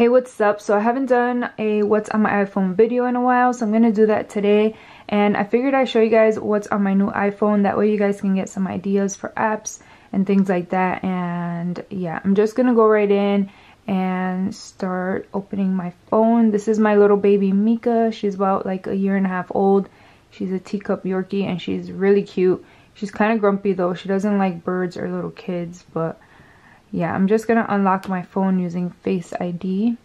Hey, what's up? So I haven't done a what's on my iPhone video in a while, so I'm to do that today. And I figured I'd show you guys what's on my new iPhone. That way you guys can get some ideas for apps and things like that. And yeah, I'm just to go right in and start opening my phone. This is my little baby Mika. She's about like a year and a half old. She's a teacup Yorkie and she's really cute. She's kind of grumpy though. She doesn't like birds or little kids, but yeah, I'm just going to unlock my phone using Face ID.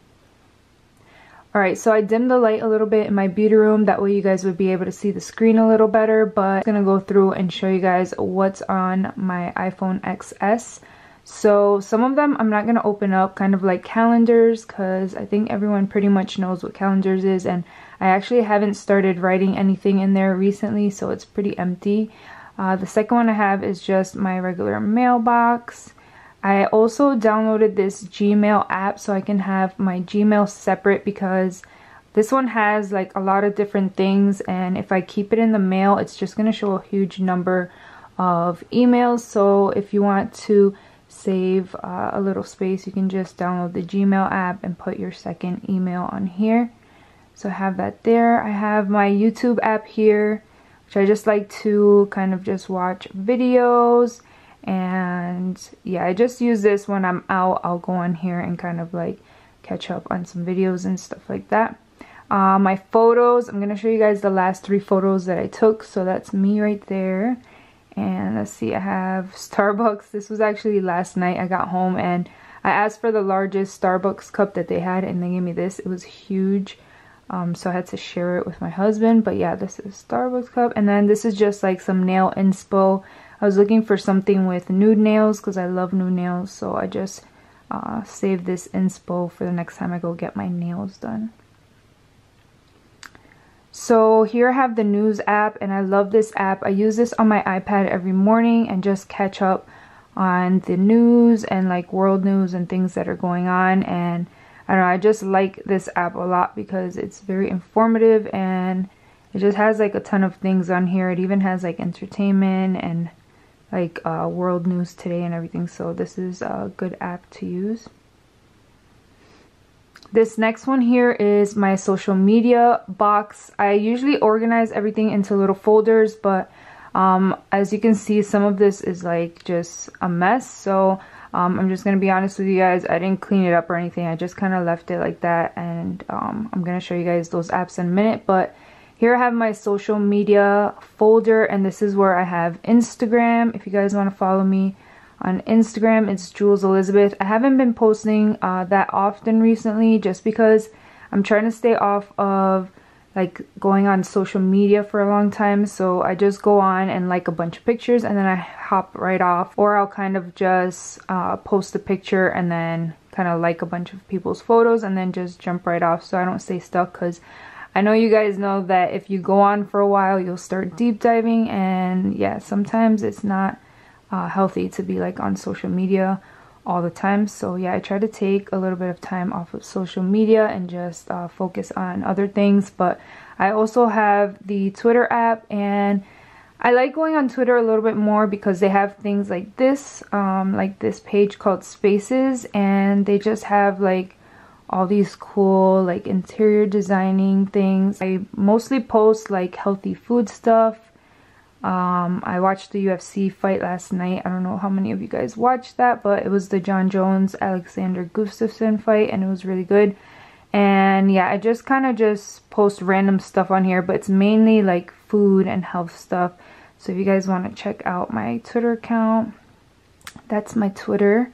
Alright, so I dimmed the light a little bit in my beauty room. That way you guys would be able to see the screen a little better. But I'm going to go through and show you guys what's on my iPhone XS. So some of them I'm not going to open up, kind of like calendars, because I think everyone pretty much knows what calendars is. And I actually haven't started writing anything in there recently, so it's pretty empty. Uh, the second one I have is just my regular mailbox. I also downloaded this Gmail app so I can have my Gmail separate because this one has like a lot of different things and if I keep it in the mail it's just going to show a huge number of emails. So if you want to save uh, a little space you can just download the Gmail app and put your second email on here. So I have that there. I have my YouTube app here which I just like to kind of just watch videos and yeah I just use this when I'm out. I'll go on here and kind of like catch up on some videos and stuff like that. Uh, my photos I'm gonna show you guys the last three photos that I took. So that's me right there. And let's see I have Starbucks. This was actually last night. I got home and I asked for the largest Starbucks cup that they had and they gave me this. It was huge. Um, so I had to share it with my husband. But yeah this is Starbucks cup. And then this is just like some nail inspo I was looking for something with nude nails because I love nude nails. So I just uh, saved this inspo for the next time I go get my nails done. So here I have the news app and I love this app. I use this on my iPad every morning and just catch up on the news and like world news and things that are going on and I don't know, I just like this app a lot because it's very informative and it just has like a ton of things on here. It even has like entertainment and like uh, world news today and everything. So this is a good app to use. This next one here is my social media box. I usually organize everything into little folders but um, as you can see some of this is like just a mess. So um, I'm just gonna be honest with you guys. I didn't clean it up or anything. I just kind of left it like that. And um, I'm gonna show you guys those apps in a minute. But here I have my social media folder and this is where I have Instagram. If you guys want to follow me on Instagram, it's Jewels Elizabeth. I haven't been posting uh, that often recently just because I'm trying to stay off of like going on social media for a long time so I just go on and like a bunch of pictures and then I hop right off or I'll kind of just uh, post a picture and then kind of like a bunch of people's photos and then just jump right off so I don't stay stuck because I know you guys know that if you go on for a while, you'll start deep diving. And yeah, sometimes it's not uh, healthy to be like on social media all the time. So yeah, I try to take a little bit of time off of social media and just uh, focus on other things. But I also have the Twitter app and I like going on Twitter a little bit more because they have things like this, um, like this page called Spaces, and they just have like all these cool like interior designing things. I mostly post like healthy food stuff. Um, I watched the UFC fight last night. I don't know how many of you guys watched that, but it was the Jon Jones Alexander Gustafsson fight and it was really good. And yeah, I just kind of just post random stuff on here, but it's mainly like food and health stuff. So if you guys want to check out my Twitter account, that's my Twitter.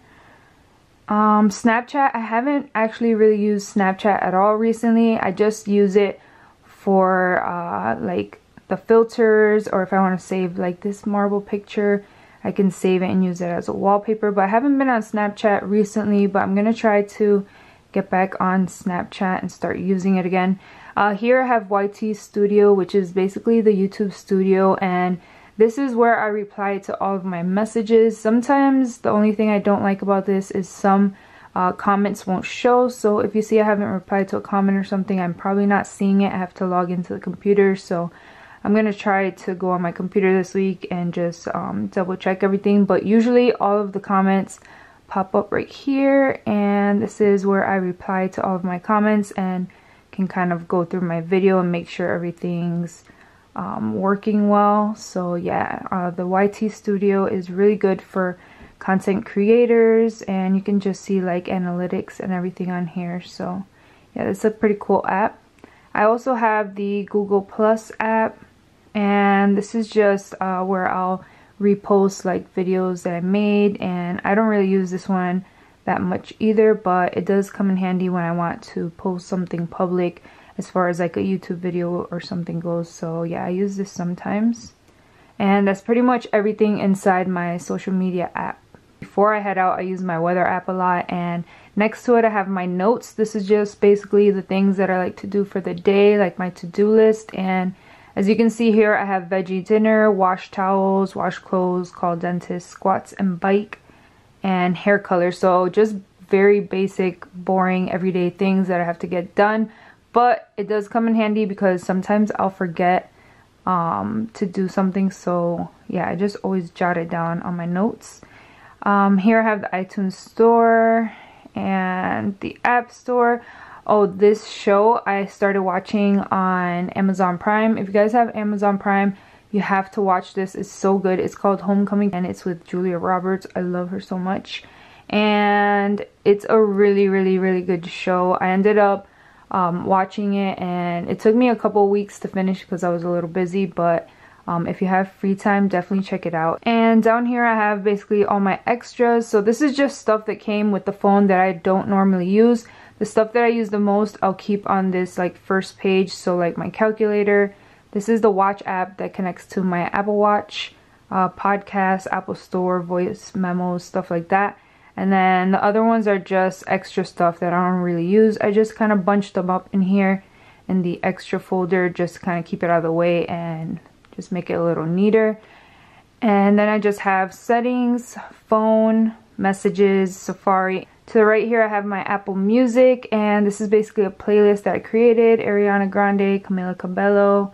Um, Snapchat, I haven't actually really used Snapchat at all recently. I just use it for uh, like the filters or if I want to save like this marble picture, I can save it and use it as a wallpaper. But I haven't been on Snapchat recently, but I'm going to try to get back on Snapchat and start using it again. Uh, here I have YT Studio, which is basically the YouTube studio and this is where I reply to all of my messages. Sometimes the only thing I don't like about this is some uh, comments won't show. So if you see I haven't replied to a comment or something, I'm probably not seeing it. I have to log into the computer. So I'm going to try to go on my computer this week and just um, double check everything. But usually all of the comments pop up right here and this is where I reply to all of my comments and can kind of go through my video and make sure everything's um, working well. So yeah, uh, the YT Studio is really good for content creators and you can just see like analytics and everything on here. So yeah, it's a pretty cool app. I also have the Google Plus app and this is just uh, where I'll repost like videos that I made and I don't really use this one that much either but it does come in handy when I want to post something public as far as like a YouTube video or something goes. So yeah I use this sometimes. And that's pretty much everything inside my social media app. Before I head out I use my weather app a lot and next to it I have my notes. This is just basically the things that I like to do for the day like my to-do list. And as you can see here, I have veggie dinner, wash towels, wash clothes, call dentist, squats and bike, and hair color. So just very basic, boring, everyday things that I have to get done. But it does come in handy because sometimes I'll forget um, to do something. So yeah, I just always jot it down on my notes. Um, here I have the iTunes store and the App Store oh this show I started watching on Amazon Prime if you guys have Amazon Prime you have to watch this. It's so good. It's called Homecoming and it's with Julia Roberts. I love her so much. And it's a really really really good show. I ended up um, watching it and it took me a couple weeks to finish because I was a little busy but um, if you have free time definitely check it out. And down here I have basically all my extras. So this is just stuff that came with the phone that I don't normally use. The stuff that I use the most, I'll keep on this like first page. So like my calculator. This is the watch app that connects to my Apple Watch, uh, podcast, Apple Store, voice memos, stuff like that. And then the other ones are just extra stuff that I don't really use. I just kind of bunched them up in here in the extra folder just kind of keep it out of the way and just make it a little neater. And then I just have settings, phone, messages, Safari, to the right here I have my Apple Music and this is basically a playlist that I created. Ariana Grande, Camila Cabello,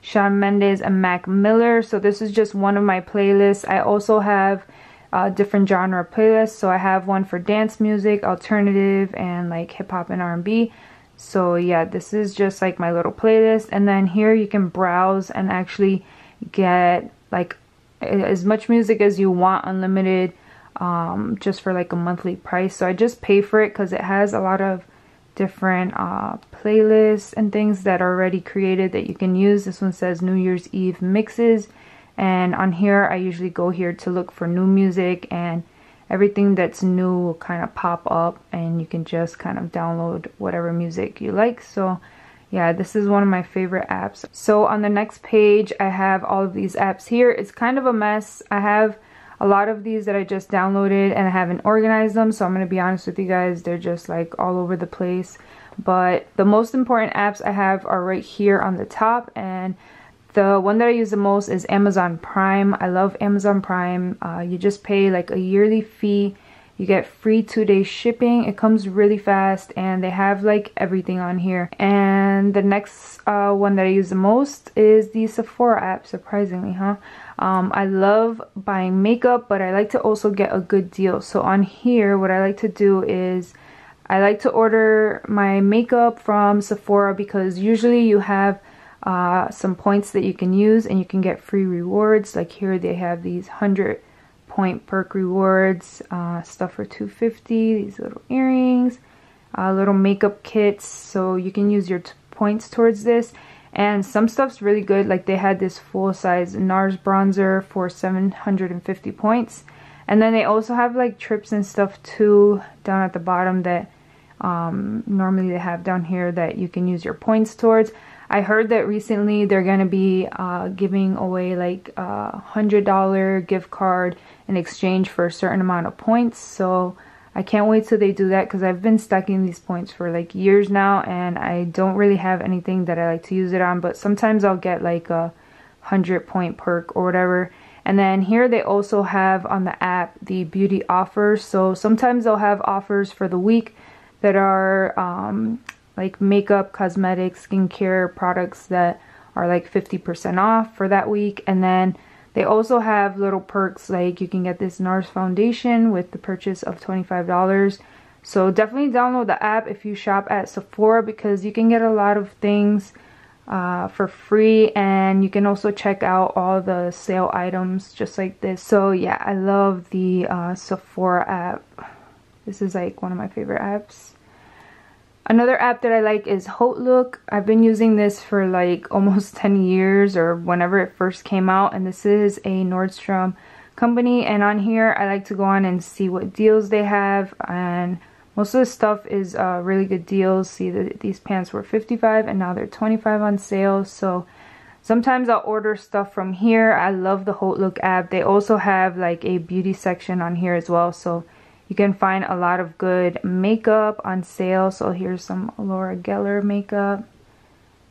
Shawn Mendes, and Mac Miller. So this is just one of my playlists. I also have uh, different genre playlists. So I have one for dance music, alternative, and like hip hop and R&B. So yeah, this is just like my little playlist. And then here you can browse and actually get like as much music as you want, unlimited um, just for like a monthly price. So I just pay for it because it has a lot of different uh, playlists and things that are already created that you can use. This one says New Year's Eve mixes. And on here, I usually go here to look for new music and everything that's new will kind of pop up and you can just kind of download whatever music you like. So yeah, this is one of my favorite apps. So on the next page, I have all of these apps here. It's kind of a mess. I have a lot of these that I just downloaded and I haven't organized them so I'm going to be honest with you guys they're just like all over the place. But the most important apps I have are right here on the top and the one that I use the most is Amazon Prime. I love Amazon Prime. Uh, you just pay like a yearly fee. You get free two-day shipping. It comes really fast and they have like everything on here. And the next uh, one that I use the most is the Sephora app surprisingly huh um, I love buying makeup, but I like to also get a good deal. So on here, what I like to do is I like to order my makeup from Sephora because usually you have uh, some points that you can use and you can get free rewards. Like here they have these 100 point perk rewards, uh, stuff for 250, these little earrings, uh, little makeup kits. So you can use your points towards this and some stuff's really good like they had this full size NARS bronzer for 750 points. And then they also have like trips and stuff too down at the bottom that um, normally they have down here that you can use your points towards. I heard that recently they're going to be uh, giving away like a hundred dollar gift card in exchange for a certain amount of points. So I can't wait till they do that because I've been stacking these points for like years now and I don't really have anything that I like to use it on but sometimes I'll get like a 100 point perk or whatever. And then here they also have on the app the beauty offers. So sometimes they'll have offers for the week that are um, like makeup, cosmetics, skincare products that are like 50% off for that week. And then They also have little perks like you can get this NARS foundation with the purchase of $25. So definitely download the app if you shop at Sephora because you can get a lot of things uh, for free and you can also check out all the sale items just like this. So yeah, I love the uh, Sephora app. This is like one of my favorite apps. Another app that I like is HauteLook. I've been using this for like almost 10 years or whenever it first came out and this is a Nordstrom company and on here I like to go on and see what deals they have and most of the stuff is uh, really good deals. See that these pants were 55 and now they're 25 on sale so sometimes I'll order stuff from here. I love the HauteLook app. They also have like a beauty section on here as well so you can find a lot of good makeup on sale. So here's some Laura Geller makeup.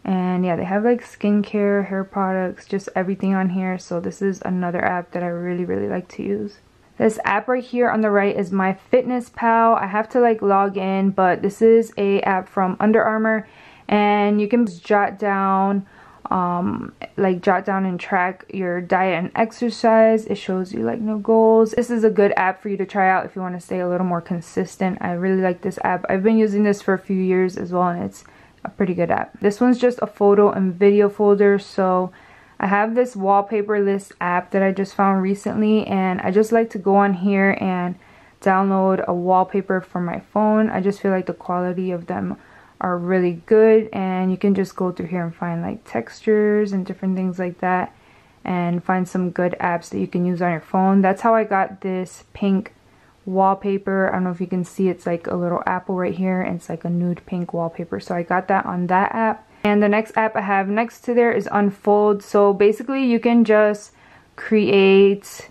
And yeah, they have like skincare, hair products, just everything on here. So this is another app that I really, really like to use. This app right here on the right is my Fitness Pal. I have to like log in, but this is a app from Under Armour. And you can jot down um, like jot down and track your diet and exercise. It shows you like new goals. This is a good app for you to try out if you want to stay a little more consistent. I really like this app. I've been using this for a few years as well and it's a pretty good app. This one's just a photo and video folder so I have this wallpaper list app that I just found recently and I just like to go on here and download a wallpaper for my phone. I just feel like the quality of them are really good and you can just go through here and find like textures and different things like that and find some good apps that you can use on your phone. That's how I got this pink wallpaper. I don't know if you can see it's like a little apple right here and it's like a nude pink wallpaper. So I got that on that app. And the next app I have next to there is Unfold. So basically you can just create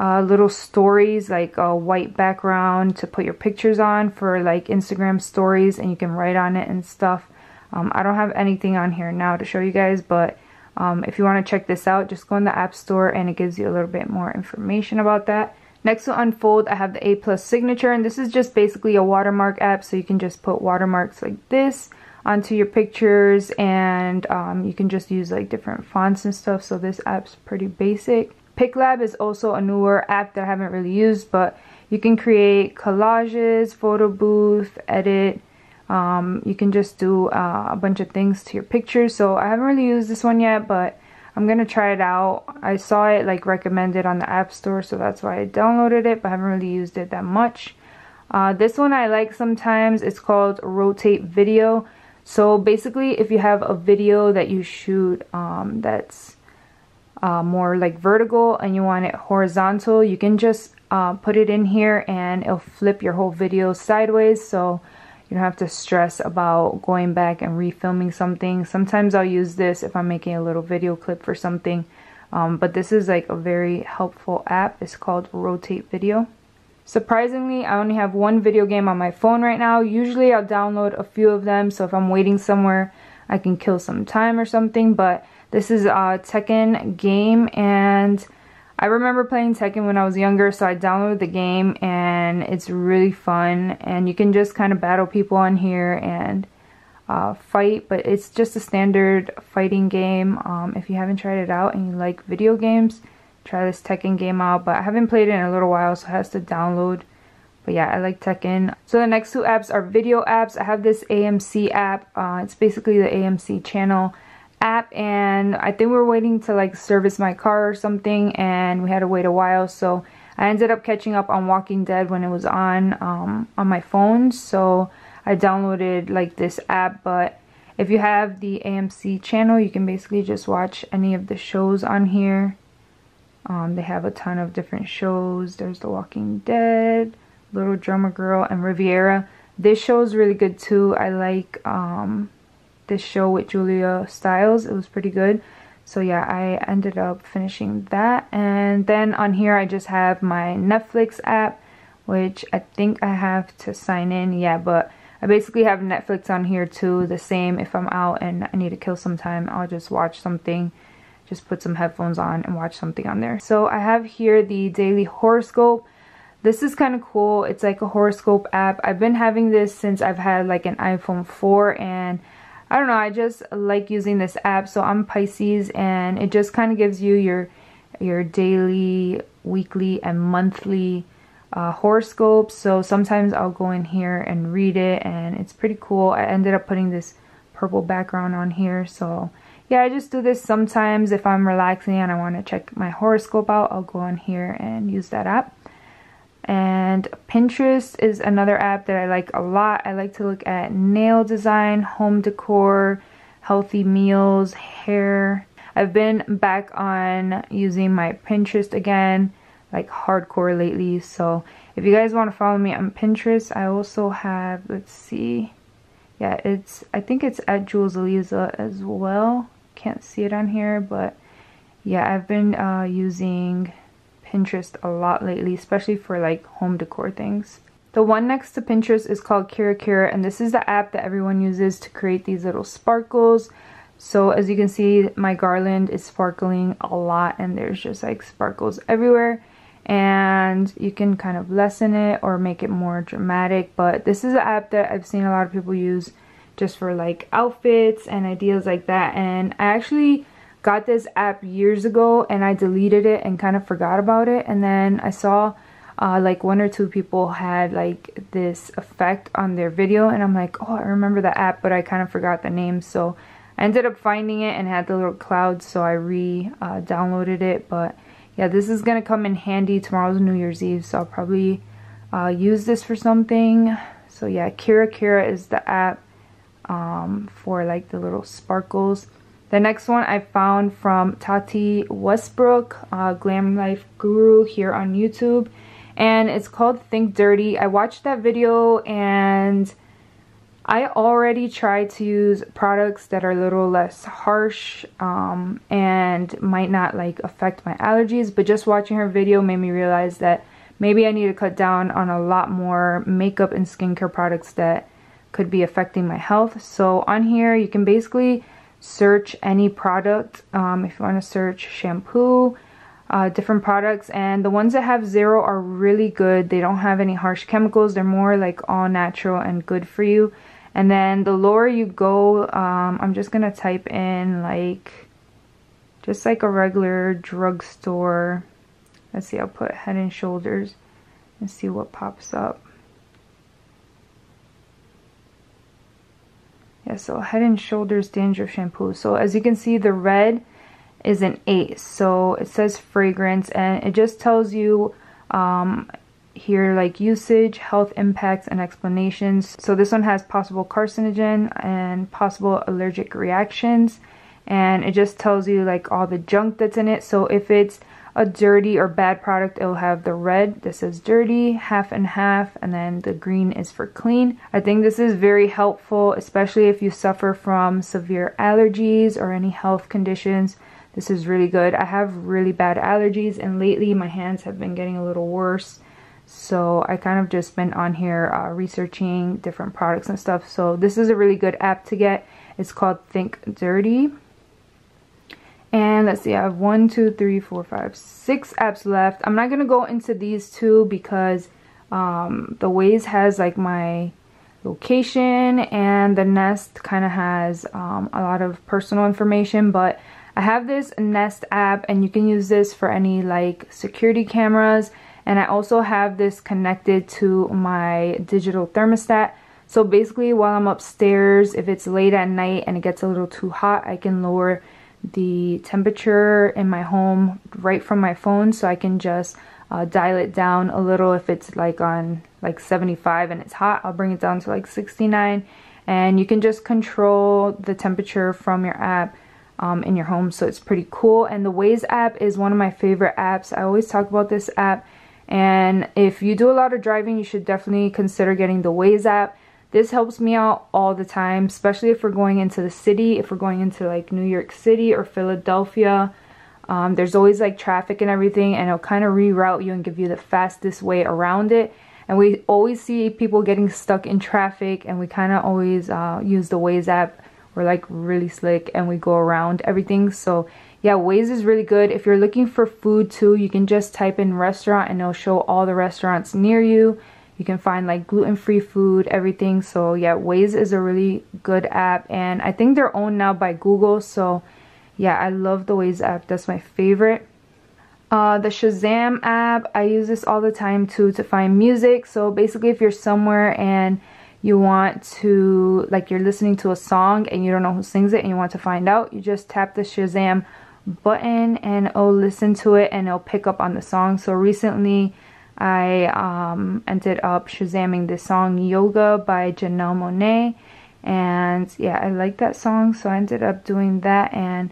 uh, little stories like a white background to put your pictures on for like Instagram stories and you can write on it and stuff. Um, I don't have anything on here now to show you guys but um, if you want to check this out just go in the app store and it gives you a little bit more information about that. Next to Unfold I have the A Plus Signature and this is just basically a watermark app so you can just put watermarks like this onto your pictures and um, you can just use like different fonts and stuff so this app's pretty basic. PicLab is also a newer app that I haven't really used, but you can create collages, photo booth, edit. Um, you can just do uh, a bunch of things to your pictures. So I haven't really used this one yet, but I'm gonna try it out. I saw it like recommended on the App Store, so that's why I downloaded it, but I haven't really used it that much. Uh, this one I like sometimes. It's called Rotate Video. So basically, if you have a video that you shoot um, that's uh, more like vertical and you want it horizontal, you can just uh, put it in here and it'll flip your whole video sideways so you don't have to stress about going back and refilming something. Sometimes I'll use this if I'm making a little video clip for something. Um, but this is like a very helpful app. It's called Rotate Video. Surprisingly, I only have one video game on my phone right now. Usually I'll download a few of them so if I'm waiting somewhere I can kill some time or something. But this is a Tekken game and I remember playing Tekken when I was younger so I downloaded the game and it's really fun and you can just kind of battle people on here and uh, fight but it's just a standard fighting game. Um, if you haven't tried it out and you like video games try this Tekken game out but I haven't played it in a little while so it has to download but yeah, I like Tekken. So the next two apps are video apps. I have this AMC app. Uh, it's basically the AMC channel app and I think we were waiting to like service my car or something and we had to wait a while. So I ended up catching up on Walking Dead when it was on um, on my phone. So I downloaded like this app but if you have the AMC channel you can basically just watch any of the shows on here. Um, they have a ton of different shows. There's The Walking Dead Little Drummer Girl and Riviera. This show is really good too. I like um, this show with Julia Stiles. It was pretty good. So yeah, I ended up finishing that. And then on here I just have my Netflix app, which I think I have to sign in. Yeah, but I basically have Netflix on here too. The same if I'm out and I need to kill some time, I'll just watch something. Just put some headphones on and watch something on there. So I have here the daily horoscope. This is kind of cool. It's like a horoscope app. I've been having this since I've had like an iPhone 4 and I don't know, I just like using this app. So I'm Pisces and it just kind of gives you your your daily, weekly, and monthly uh, horoscopes. So sometimes I'll go in here and read it and it's pretty cool. I ended up putting this purple background on here. So yeah, I just do this sometimes if I'm relaxing and I want to check my horoscope out. I'll go on here and use that app. And Pinterest is another app that I like a lot. I like to look at nail design, home decor, healthy meals, hair. I've been back on using my Pinterest again like hardcore lately. So if you guys want to follow me on Pinterest, I also have, let's see, yeah, it's, I think it's at Jewels Eliza as well. Can't see it on here, but yeah, I've been uh, using Pinterest a lot lately, especially for like home decor things. The one next to Pinterest is called Kira Kira, and this is the app that everyone uses to create these little sparkles. So as you can see, my garland is sparkling a lot, and there's just like sparkles everywhere and you can kind of lessen it or make it more dramatic but this is an app that I've seen a lot of people use just for like outfits and ideas like that and I actually got this app years ago and I deleted it and kind of forgot about it and then I saw uh, like one or two people had like this effect on their video and I'm like oh I remember the app but I kind of forgot the name so I ended up finding it and had the little clouds so I re-downloaded uh, it but yeah, this is to come in handy. Tomorrow's New Year's Eve, so I'll probably uh, use this for something. So yeah, Kira Kira is the app um, for like the little sparkles. The next one I found from Tati Westbrook, uh, Glam Life Guru here on YouTube. And it's called Think Dirty. I watched that video and I already try to use products that are a little less harsh um, and might not like affect my allergies but just watching her video made me realize that maybe I need to cut down on a lot more makeup and skincare products that could be affecting my health so on here you can basically search any product um, if you want to search shampoo uh, different products and the ones that have zero are really good they don't have any harsh chemicals they're more like all natural and good for you and then the lower you go, um, I'm just to type in like, just like a regular drugstore. Let's see, I'll put Head and Shoulders and see what pops up. Yeah, so Head and Shoulders Dandruff Shampoo. So as you can see, the red is an 8. So it says fragrance and it just tells you um, here like usage, health impacts, and explanations. So this one has possible carcinogen and possible allergic reactions. And it just tells you like all the junk that's in it. So if it's a dirty or bad product, it'll have the red that says dirty, half and half, and then the green is for clean. I think this is very helpful, especially if you suffer from severe allergies or any health conditions. This is really good. I have really bad allergies and lately my hands have been getting a little worse so I kind of just been on here uh, researching different products and stuff so this is a really good app to get it's called Think Dirty and let's see I have one two three four five six apps left. I'm not gonna go into these two because um, the Waze has like my location and the Nest kind of has um, a lot of personal information but I have this Nest app and you can use this for any like security cameras. And I also have this connected to my digital thermostat. So basically while I'm upstairs if it's late at night and it gets a little too hot I can lower the temperature in my home right from my phone so I can just uh, dial it down a little. If it's like on like 75 and it's hot I'll bring it down to like 69 and you can just control the temperature from your app um, in your home so it's pretty cool. And the Waze app is one of my favorite apps. I always talk about this app. And if you do a lot of driving, you should definitely consider getting the Waze app. This helps me out all the time, especially if we're going into the city, if we're going into like New York City or Philadelphia. Um, there's always like traffic and everything and it'll kind of reroute you and give you the fastest way around it. And we always see people getting stuck in traffic and we kind of always uh, use the Waze app. We're like really slick and we go around everything. So yeah, Waze is really good. If you're looking for food too, you can just type in restaurant and it'll show all the restaurants near you. You can find like gluten-free food, everything. So yeah, Waze is a really good app and I think they're owned now by Google. So yeah, I love the Waze app. That's my favorite. Uh, the Shazam app, I use this all the time too to find music. So basically if you're somewhere and you want to, like you're listening to a song and you don't know who sings it and you want to find out, you just tap the Shazam button and it'll listen to it and it'll pick up on the song. So recently I um, ended up Shazamming this song Yoga by Janelle Monáe and yeah I like that song so I ended up doing that. And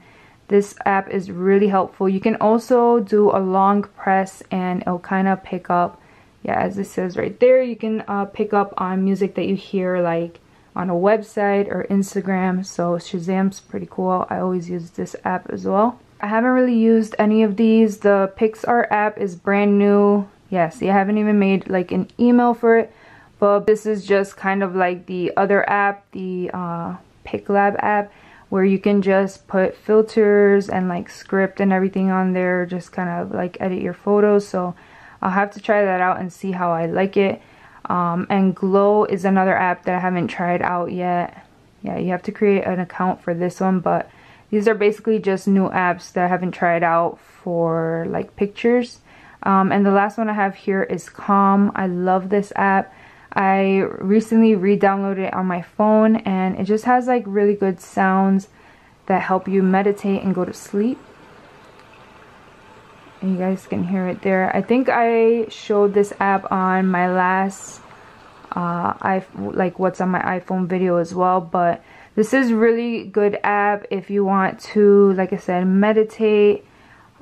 this app is really helpful. You can also do a long press and it'll kind of pick up yeah as it says right there you can uh, pick up on music that you hear like on a website or Instagram. So Shazam's pretty cool. I always use this app as well. I haven't really used any of these. The PicsArt app is brand new yes I haven't even made like an email for it but this is just kind of like the other app the uh, PicLab app where you can just put filters and like script and everything on there just kind of like edit your photos so I'll have to try that out and see how I like it. Um, and Glow is another app that I haven't tried out yet. Yeah, you have to create an account for this one, but these are basically just new apps that I haven't tried out for like pictures. Um, and the last one I have here is Calm. I love this app. I recently re-downloaded it on my phone and it just has like really good sounds that help you meditate and go to sleep and you guys can hear it there I think I showed this app on my last uh, I like what's on my iPhone video as well but this is really good app if you want to like I said meditate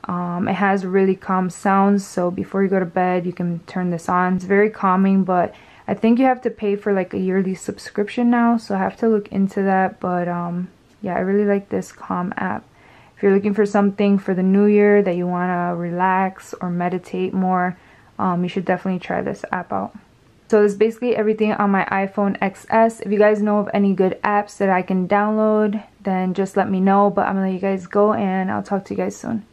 um, it has really calm sounds so before you go to bed you can turn this on it's very calming but I think you have to pay for like a yearly subscription now so I have to look into that but um, yeah I really like this calm app if you're looking for something for the new year that you want to relax or meditate more, um, you should definitely try this app out. So that's basically everything on my iPhone XS. If you guys know of any good apps that I can download, then just let me know. But I'm going to let you guys go and I'll talk to you guys soon.